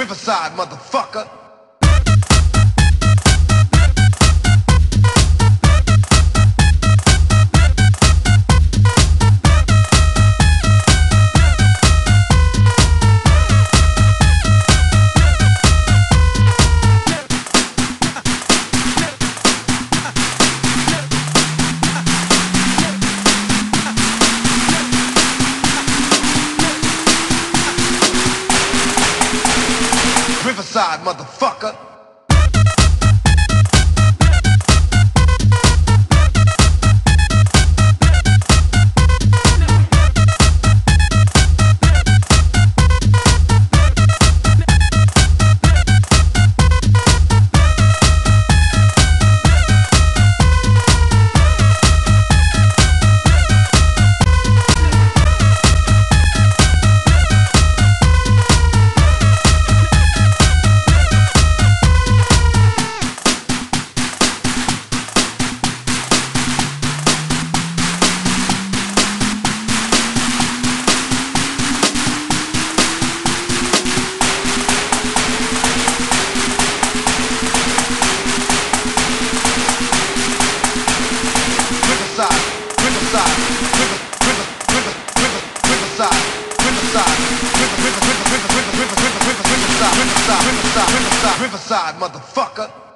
Riverside, motherfucker. Riverside, motherfucker. Riverside, Riverside, motherfucker.